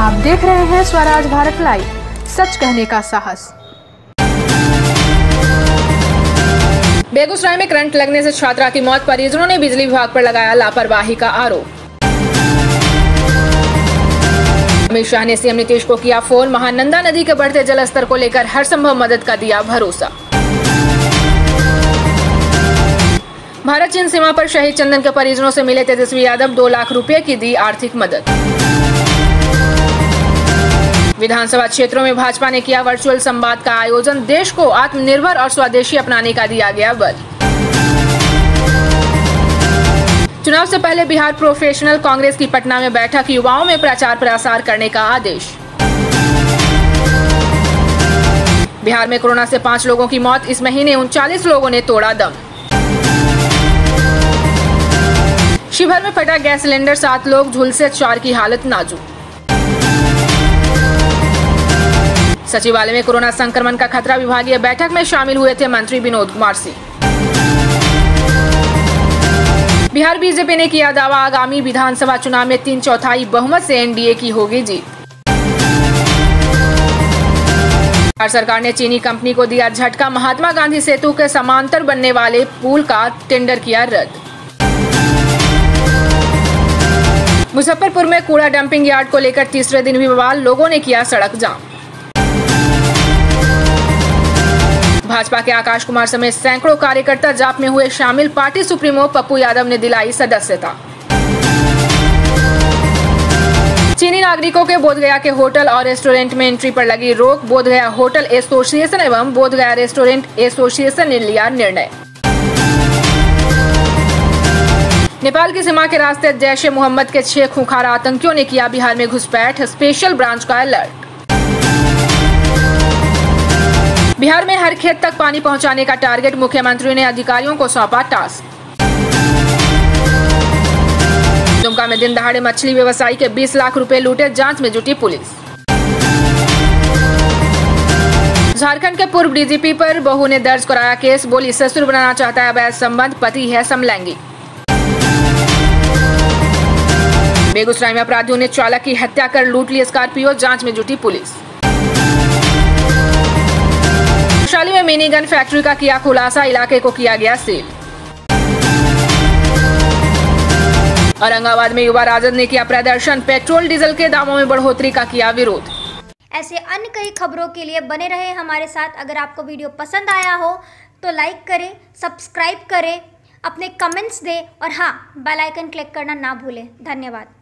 आप देख रहे हैं स्वराज भारत लाइव, सच कहने का साहस। बेगूसराय में करंट लगने से छात्रा की मौत परिजनों ने बिजली विभाग पर लगाया लापरवाही का आरोप। अमित शाह ने सीएम नीतीश को किया फ़ोन, महानंदा नदी के बढ़ते जलस्तर को लेकर हर संभव मदद का दिया भरोसा। भारत चीन सीमा पर शहीद चंदन के परिजनों से मिले तेजस्वी यादव दो लाख रुपए की दी आर्थिक मदद। विधानसभा क्षेत्रों में भाजपा ने किया वर्चुअल संवाद का आयोजन। देश को आत्मनिर्भर और स्वदेशी अपनाने का दिया गया बल। चुनाव से पहले बिहार प्रोफेशनल कांग्रेस की पटना में बैठक। युवाओं में प्रचार प्रसार करने का आदेश। बिहार में कोरोना से पाँच लोगों की मौत। इस महीने उनचालीस लोगों ने तोड़ा दम। शिवहर में फटा गैस सिलेंडर, सात लोग झुलसे चार की हालत नाजुक। सचिवालय में कोरोना संक्रमण का खतरा विभागीय बैठक में शामिल हुए थे मंत्री विनोद कुमार सिंह। बिहार बीजेपी ने किया दावा, आगामी विधानसभा चुनाव में तीन चौथाई बहुमत से एनडीए की होगी जीत। बिहार सरकार ने चीनी कंपनी को दिया झटका, महात्मा गांधी सेतु के समांतर बनने वाले पुल का टेंडर किया रद्द। मुजफ्फरपुर में कूड़ा डंपिंग यार्ड को लेकर तीसरे दिन भी बवाल, लोगों ने किया सड़क जाम। भाजपा के आकाश कुमार समेत सैकड़ों कार्यकर्ता जाप में हुए शामिल पार्टी सुप्रीमो पप्पू यादव ने दिलाई सदस्यता। चीनी नागरिकों के बोधगया के होटल और रेस्टोरेंट में एंट्री पर लगी रोक। बोधगया होटल एसोसिएशन एवं बोधगया रेस्टोरेंट एसोसिएशन ने लिया निर्णय। नेपाल की सीमा के रास्ते जैश ए मोहम्मद के छह खुखार आतंकियों ने किया बिहार में घुसपैठ। स्पेशल ब्रांच का अलर्ट। बिहार में हर खेत तक पानी पहुँचाने का टारगेट मुख्यमंत्री ने अधिकारियों को सौंपा टास्क। दुमका में दिन दहाड़े मछली व्यवसायी के 20 लाख रुपए लूटे जाँच में जुटी पुलिस। झारखंड के पूर्व डीजीपी पर बहू ने दर्ज कराया केस, बोली, ससुर बनाना चाहता है अवैध संबंध, पति है समलैंगिक। बेगूसराय में अपराधियों ने चालक की हत्या कर लूट ली स्कॉर्पियो, जाँच में जुटी पुलिस। वैशाली में मिनी गन फैक्ट्री का किया खुलासा, इलाके को किया गया सील औरंगाबाद में युवा राजद ने किया प्रदर्शन, पेट्रोल, डीजल के दामों में बढ़ोतरी का किया विरोध। ऐसे अन्य कई खबरों के लिए बने रहे हमारे साथ। अगर आपको वीडियो पसंद आया हो तो लाइक करें सब्सक्राइब करें, अपने कमेंट्स दें, और हाँ बेल आइकन क्लिक करना ना भूलें। धन्यवाद।